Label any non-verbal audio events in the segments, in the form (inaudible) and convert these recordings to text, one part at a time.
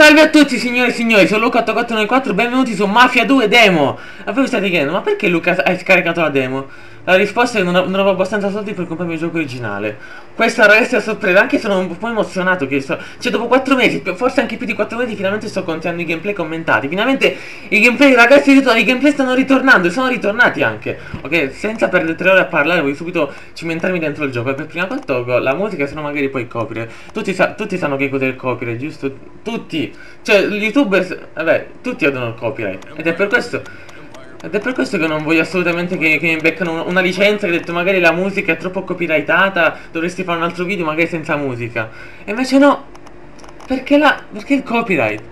Salve a tutti signore e signori, sono Luca 8494, benvenuti su Mafia 2 Demo A voi state chiedendo, ma perché Luca hai scaricato la demo? La risposta è che non, non avevo abbastanza soldi per comprarmi il gioco originale. Questa è una sorpresa, anche sono un po' emozionato che sto... Cioè dopo 4 mesi, forse anche più di 4 mesi, finalmente sto continuando i gameplay commentati. Finalmente i gameplay, ragazzi, i gameplay stanno ritornando e sono ritornati anche. Ok, senza perdere 3 ore a parlare, voglio subito cimentarmi dentro il gioco E per prima cosa tolgo la musica, se no magari poi copyright tutti, sa tutti sanno che cos'è il copyright, giusto? Tutti. Cioè, gli youtuber, vabbè, tutti odiano il copyright. Ed è per questo ed è per questo che non voglio assolutamente che, che mi beccano una licenza che ho detto magari la musica è troppo copyrightata, dovresti fare un altro video magari senza musica. E invece no, perché la... perché il copyright?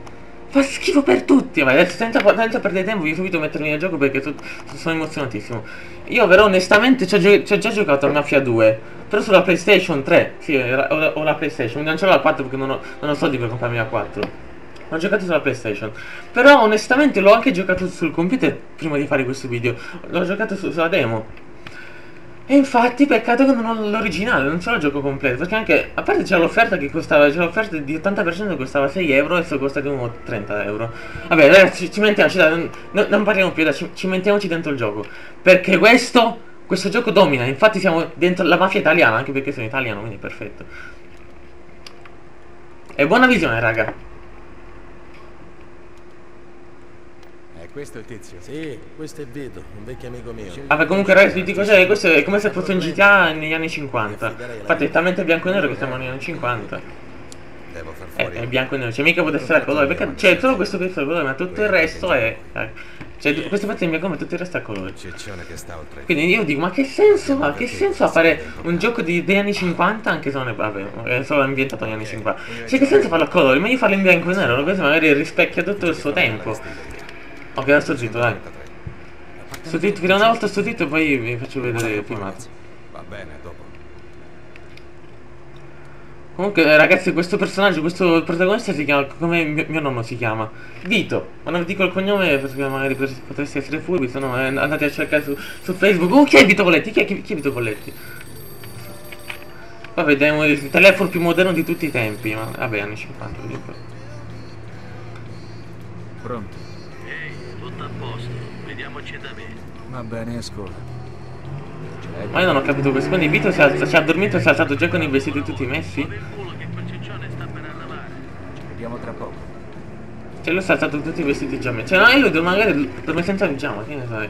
Fa schifo per tutti, ma adesso senza, senza perdere tempo voglio subito mettermi nel gioco perché tu, sono emozionatissimo. Io però onestamente ci ho, ci ho già giocato a Mafia 2, però sulla PlayStation 3, sì, ho, ho la PlayStation, non ce l'ho la 4 perché non ho, non ho soldi per comprarmi la 4. L'ho giocato sulla PlayStation. Però onestamente l'ho anche giocato sul computer prima di fare questo video. L'ho giocato su, sulla demo. E infatti peccato che non ho l'originale, non c'è il gioco completo, perché anche, a parte c'è l'offerta che costava, c'è l'offerta di 80% che costava 6 euro e adesso costa come 30 euro. Vabbè ragazzi, ci mentiamoci, dai, non, non, parliamo più, dai, ci, ci mentiamoci dentro il gioco. Perché questo, questo gioco domina, infatti siamo dentro la mafia italiana, anche perché sono italiano, quindi perfetto. E buona visione raga. Questo è il tizio? Sì, questo è Vito, un vecchio amico mio. Vabbè, comunque ragazzi, ti dico, cioè, questo è come se fosse un GTA negli anni 50. Infatti è talmente bianco e nero che siamo negli anni 50. Devo far fuori. È, è bianco e nero, cioè mica può essere a colore, perché c'è solo questo pezzo a colore, ma tutto il resto è... Eh, cioè, questo pezzo è in bianco ma tutto il resto è a colore. Quindi io dico, ma che senso ha? Che senso ha fare un gioco di, degli anni 50 anche se non è, vabbè, è solo ambientato negli anni 50? Cioè, che senso farlo a colore? Meglio farlo in bianco e nero, così magari rispecchia tutto il suo tempo. Ok, sto zitto, dai. Sto zitto, fino a una volta sto zitto e poi vi faccio vedere il filmato. Va bene, dopo. Comunque, ragazzi, questo personaggio, questo protagonista si chiama come mio, mio nonno si chiama. Vito. Ma non vi dico il cognome perché magari potreste essere furbi, se no andate a cercare su, su Facebook. Oh, chi è Vito Colletti? Chi è, chi, chi è Vito Colletti? Poi vediamo il telefono più moderno di tutti i tempi, ma vabbè, anni 50, comunque. Pronto? Tutto a posto. Vediamoci da me. Va bene, esco. Ma io non ho capito questo. Quindi Vito si è, si è addormentato e si è alzato già con i vestiti tutti messi? Ci vediamo tra poco. Cioè lui si è alzato tutti i vestiti già messi. Cioè no, lui magari dorme senza pigiama, che ne sai?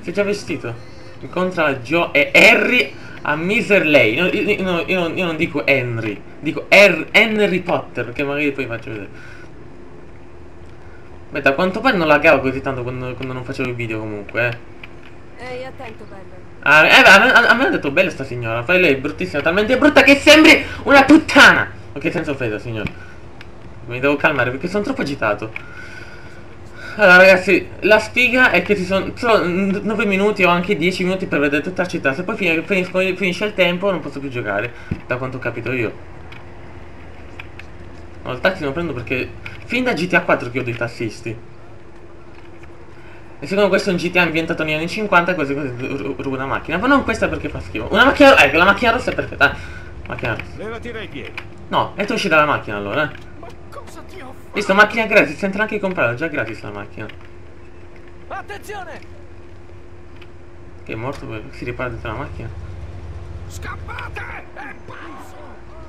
Si è già vestito. Incontra Joe e Harry a Miser Lei. Io, io, io, io, non dico Henry, dico Henry Potter, perché magari poi faccio vedere. Beh, da quanto pare non laggava così tanto quando, quando, non facevo i video comunque, eh. Ehi, attento, bello. Ah, eh, beh, a, a, me ha detto bella sta signora, poi lei è bruttissima, talmente brutta che sembri una puttana! Che senso offesa, signore? Mi devo calmare perché sono troppo agitato. Allora ragazzi, la sfiga è che ci sono solo 9 minuti o anche 10 minuti per vedere tutta la città. Se poi finisce, finisce il tempo non posso più giocare, da quanto ho capito io. No, il taxi non prendo perché fin da GTA 4 che ho dei tassisti. E secondo questo è un GTA ambientato negli anni 50 così così rubo una macchina. Ma non questa perché fa schifo. Una macchina. Ecco, la macchina rossa è perfetta. Macchina rossa. Levati dai piedi. No, e tu usci dalla macchina allora, eh. Ma cosa ti ho fatto? Visto, macchina gratis, senza neanche comprare, già gratis la macchina. Attenzione! Che è morto si ripara dentro la macchina. Scappate! È pazzo!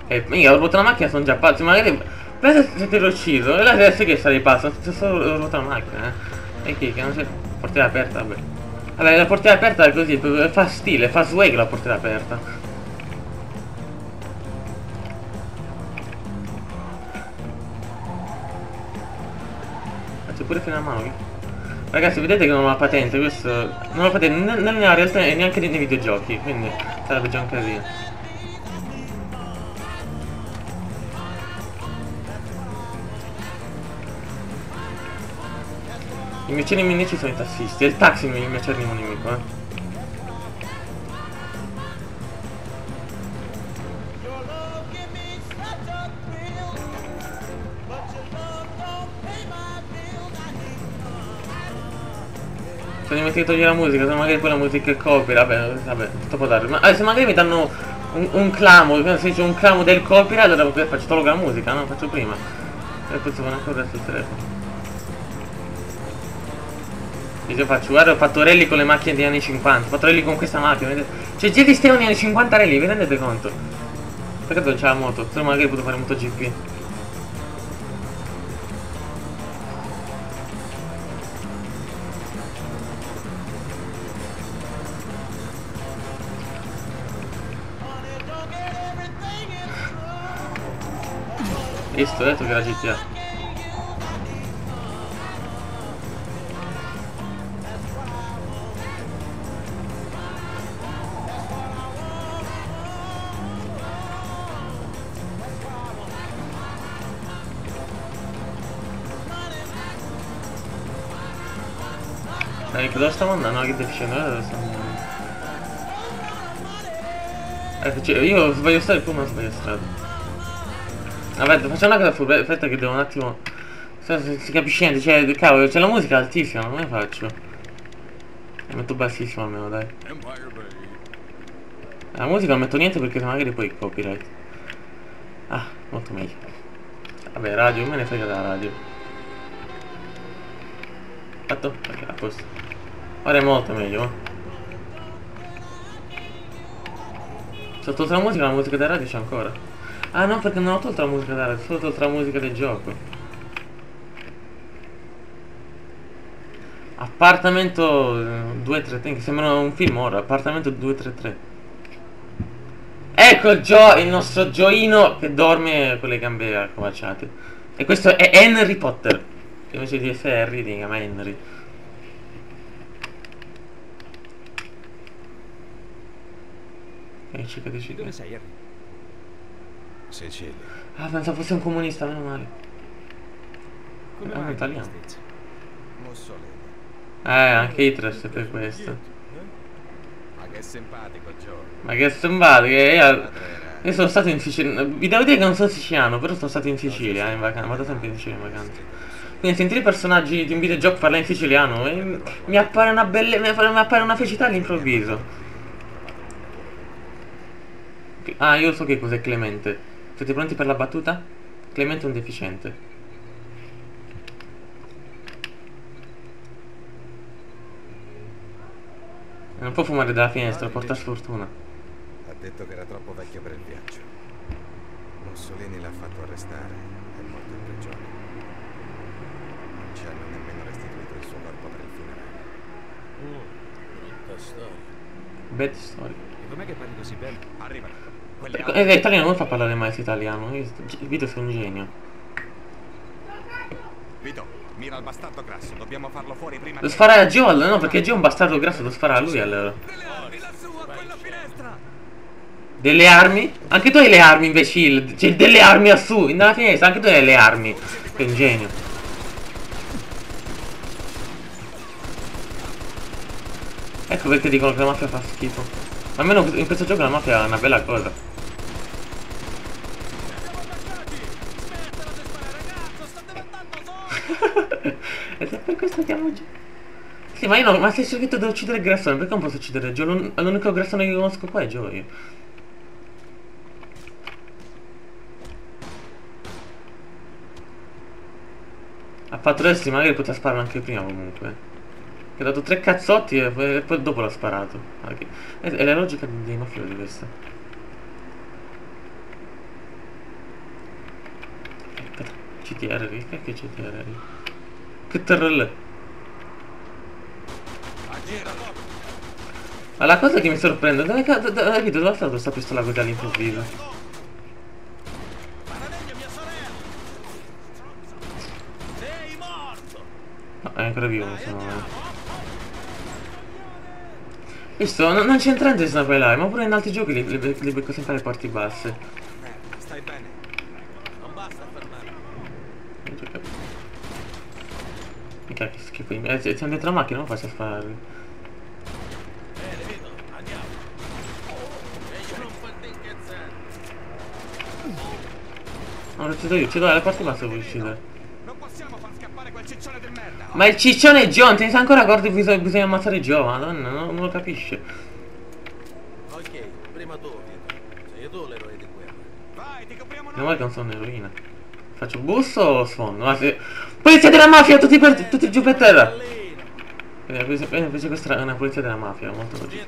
E mica, ho rubato la macchina, sono già pazzi, magari Pensa se te l'ho ucciso, e la adesso che sarei pazzo, c'è solo ruota la macchina, eh. E che, che non c'è portiera aperta, vabbè. Vabbè, la portiera aperta è così, fa stile, fa swag la portiera aperta. Faccio pure fino a mano. Ragazzi, vedete che non ho la patente, questo... Non ho la patente né nella realtà né neanche nei videogiochi, quindi sarebbe già un casino. I miei nemici sono i tassisti. È il taxi il mio nemico, eh. Sono dimenticato di togliere la musica, se magari poi la musica è copy, vabbè, vabbè, tutto può dare. Ma eh, se magari mi danno un, un clamo, se c'è un clamo del copyright, allora faccio tolgo la musica, no? Faccio prima. E poi si fanno ancora sul telefono. Io faccio, guarda, ho fatto rally con le macchine degli anni 50, ho fatto rally con questa macchina? Cioè, già esistevano negli anni 50 rally, vi rendete conto? Peccato non c'è la moto, se magari potuto fare MotoGP. Visto, ho detto che era GTA. Dai, che dove stiamo andando? No, che deficiente, guarda dove stiamo andando. Ecco, cioè, io sbaglio strada poi non sbaglio strada. Vabbè, facciamo una cosa furba, aspetta che devo un attimo... Se, se, si capisce niente, cioè, cavolo, c'è la musica altissima, come faccio? La metto bassissimo almeno, dai. La musica non metto niente perché magari poi copyright. Ah, molto meglio. Vabbè, radio, me ne frega della radio. Fatto? A posto. Ora è molto meglio, eh. Sotto la musica, la musica della radio c'è ancora. Ah no, perché non ho tolto la musica della radio, ho tolto la musica del gioco. Appartamento 233, che sembra un film ora, appartamento 233. Ecco Gio, il nostro gioino che dorme con le gambe accovacciate. E questo è Henry Potter. Che invece di essere Harry chiama Henry. E cica di cica. Dove sei, Harry? Sicilia. Ah, pensavo fosse un comunista, meno male. Come È un italiano. Mussolini. Eh, anche Hitler è per questo. Ma che simpatico, Joe. Ma che simpatico, eh, io, io sono stato in Sicilia. Vi devo dire che non sono siciliano, però sono stato in Sicilia, eh, in vacanza. Vado sempre in Sicilia in vacanza. Quindi sentire i personaggi di un videogioco parlare in siciliano eh, mi appare una belle. mi appare, una felicità all'improvviso. Ah, io so che cos'è Clemente. Siete pronti per la battuta? Clemente è un deficiente. Non può fumare dalla finestra, porta sfortuna. Ha detto che era troppo vecchio per il viaggio. Mussolini l'ha fatto arrestare. È morto in prigione. Non ci hanno nemmeno restituito il suo corpo per il funerale. Brutta storia. Bad story. E com'è che parli così bene? Arrivano. Quelle Eh, auto. eh, italiano non fa parlare mai italiano. Io, Vito sei un genio. Vito, mira al bastardo grasso. Dobbiamo farlo fuori prima Devo sparare a Joel, no? Perché Joe è un bastardo grasso, devo sparare a lui allora. Delle armi? Anche tu hai le armi imbecille. C'è delle armi lassù, nella finestra, anche tu hai le armi. Che ingegno. Ecco perché dicono che la mafia fa schifo. Almeno in questo gioco la mafia è una bella cosa. Ed (laughs) è per questo che amo Joe. Sì, ma io no, ma se c'è scritto devo uccidere Grassone, perché non posso uccidere? L'un- L'unico Grassone che conosco qua è Joe io. Ha fatto adesso magari poteva sparare anche prima comunque. Che ha dato tre cazzotti e poi, e poi dopo l'ha sparato. Ah, che- È, è la logica dei mafiosi questa. Aspetta, CTR, che cacchio CTR? Che TRL? Ma la cosa che mi sorprende, dove cazzo, dove, dove, stata questa pistola così all'improvviso? No, è ancora vivo, insomma. Visto, non, non c'entra niente di snipellare, ma pure in altri giochi li, li, li becco sempre alle parti basse. Stai bene. Non basta fermare. Non c'ho capito. Mica che schifo. Eh, se- siamo dentro la macchina, non faccio a. Non lo uccido io, uccido alle parti basse vuoi uccidere. Non possiamo far scappare quel ciccione di merda. Ma il ciccione è John, ne sei ancora accorto che bisogna, bisogna ammazzare Joe, madonna, non, non lo capisce. Ok, prima tu. Sei tu l'eroe di guerra. Vai, ti copriamo noi. male che non sono un'eroina. Faccio busso o sfondo? Ah, sì. Polizia della mafia, tutti, per, tutti giù per terra. Quindi, questa è una polizia della mafia, molto copri.